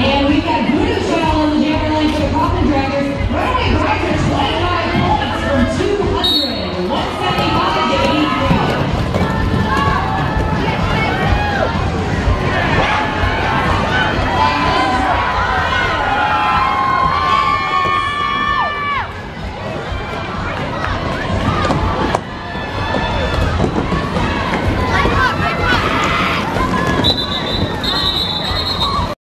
É, e we